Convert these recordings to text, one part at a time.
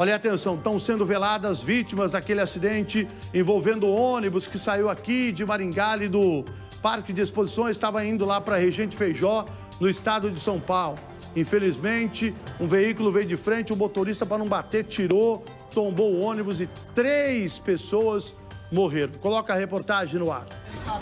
Olha atenção, estão sendo veladas vítimas daquele acidente envolvendo ônibus que saiu aqui de Maringá, ali do Parque de Exposições, estava indo lá para Regente Feijó, no estado de São Paulo. Infelizmente, um veículo veio de frente, o motorista, para não bater, tirou, tombou o ônibus e três pessoas morreram. Coloca a reportagem no ar.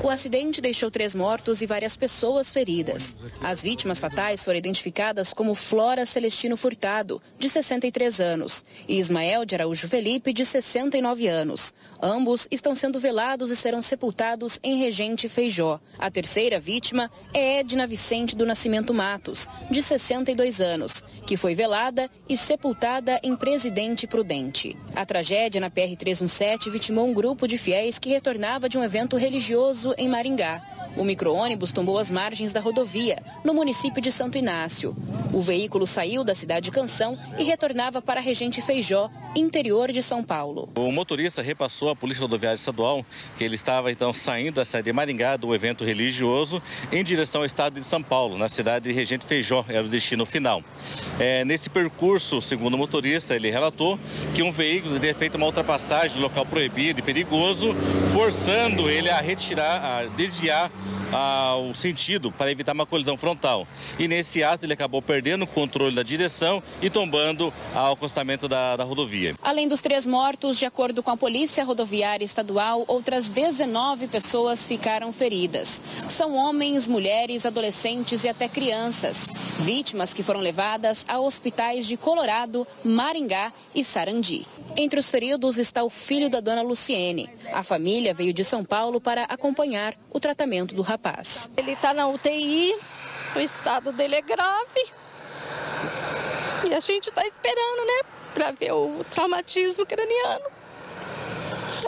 O acidente deixou três mortos e várias pessoas feridas. As vítimas fatais foram identificadas como Flora Celestino Furtado, de 63 anos, e Ismael de Araújo Felipe, de 69 anos. Ambos estão sendo velados e serão sepultados em Regente Feijó. A terceira vítima é Edna Vicente do Nascimento Matos, de 62 anos, que foi velada e sepultada em Presidente Prudente. A tragédia na PR-317 vitimou um grupo de fiéis que retornava de um evento religioso em Maringá. O micro-ônibus tombou as margens da rodovia, no município de Santo Inácio. O veículo saiu da cidade de Canção e retornava para Regente Feijó, interior de São Paulo. O motorista repassou à Polícia Rodoviária Estadual que ele estava então saindo da cidade de Maringá do evento religioso em direção ao estado de São Paulo, na cidade de Regente Feijó, era o destino final. É, nesse percurso, segundo o motorista, ele relatou que um veículo teria feito uma ultrapassagem no local proibido e perigoso, forçando ele a retirar, a desviar ao sentido para evitar uma colisão frontal. E nesse ato ele acabou perdendo o controle da direção e tombando ao acostamento da, da rodovia. Além dos três mortos, de acordo com a Polícia Rodoviária Estadual, outras 19 pessoas ficaram feridas. São homens, mulheres, adolescentes e até crianças. Vítimas que foram levadas a hospitais de Colorado, Maringá e Sarandi. Entre os feridos está o filho da dona Luciene. A família veio de São Paulo para acompanhar o tratamento do rapaz. Ele está na UTI, o estado dele é grave. E a gente está esperando, né, para ver o traumatismo craniano.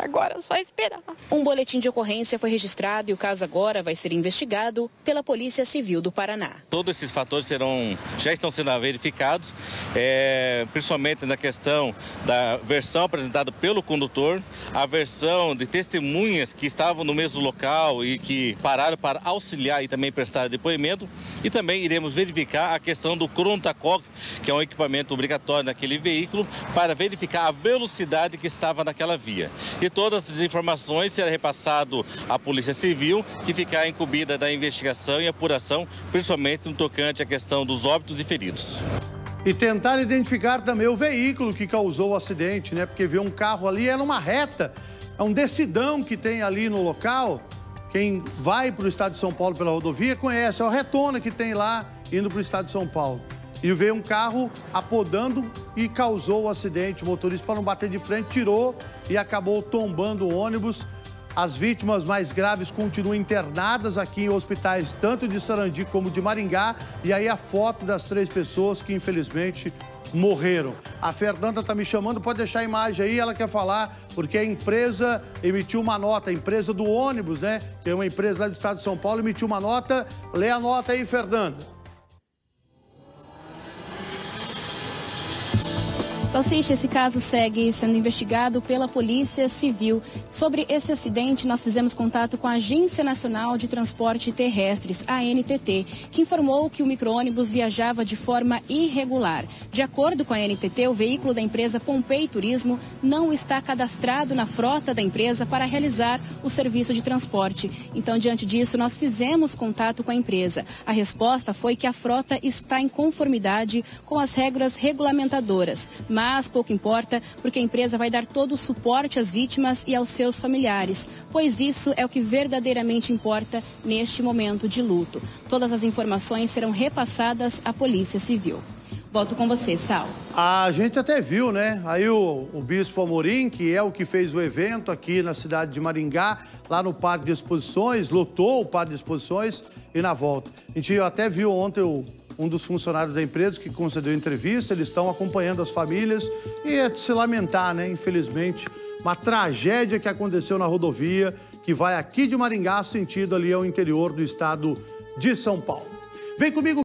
Agora é só esperar. Um boletim de ocorrência foi registrado e o caso agora vai ser investigado pela Polícia Civil do Paraná. Todos esses fatores serão, já estão sendo verificados, é, principalmente na questão da versão apresentada pelo condutor, a versão de testemunhas que estavam no mesmo local e que pararam para auxiliar e também prestar depoimento. E também iremos verificar a questão do cronotacógrafo, que é um equipamento obrigatório naquele veículo, para verificar a velocidade que estava naquela via. E todas as informações serão repassado à Polícia Civil, que ficará incumbida da investigação e apuração, principalmente no tocante à questão dos óbitos e feridos. E tentar identificar também o veículo que causou o acidente, né? Porque viu um carro ali, era uma reta, é um decidão que tem ali no local. Quem vai para o estado de São Paulo pela rodovia conhece, é o retona que tem lá indo para o estado de São Paulo. E veio um carro apodando e causou o acidente. O motorista, para não bater de frente, tirou e acabou tombando o ônibus. As vítimas mais graves continuam internadas aqui em hospitais, tanto de Sarandi como de Maringá. E aí a foto das três pessoas que, infelizmente, morreram. A Fernanda está me chamando, pode deixar a imagem aí, ela quer falar, porque a empresa emitiu uma nota, a empresa do ônibus, né? Que é uma empresa lá do estado de São Paulo, emitiu uma nota. Lê a nota aí, Fernanda. Salsicha, esse caso segue sendo investigado pela Polícia Civil. Sobre esse acidente, nós fizemos contato com a Agência Nacional de Transporte Terrestres, a NTT, que informou que o micro-ônibus viajava de forma irregular. De acordo com a NTT, o veículo da empresa Pompei Turismo não está cadastrado na frota da empresa para realizar o serviço de transporte. Então, diante disso, nós fizemos contato com a empresa. A resposta foi que a frota está em conformidade com as regras regulamentadoras mas pouco importa, porque a empresa vai dar todo o suporte às vítimas e aos seus familiares, pois isso é o que verdadeiramente importa neste momento de luto. Todas as informações serão repassadas à Polícia Civil. Volto com você, Sal. A gente até viu, né? Aí o, o Bispo Amorim, que é o que fez o evento aqui na cidade de Maringá, lá no Parque de Exposições, lotou o Parque de Exposições e na volta. A gente até viu ontem o um dos funcionários da empresa que concedeu entrevista, eles estão acompanhando as famílias e é de se lamentar, né? Infelizmente, uma tragédia que aconteceu na rodovia que vai aqui de Maringá, sentido ali ao interior do estado de São Paulo. Vem comigo.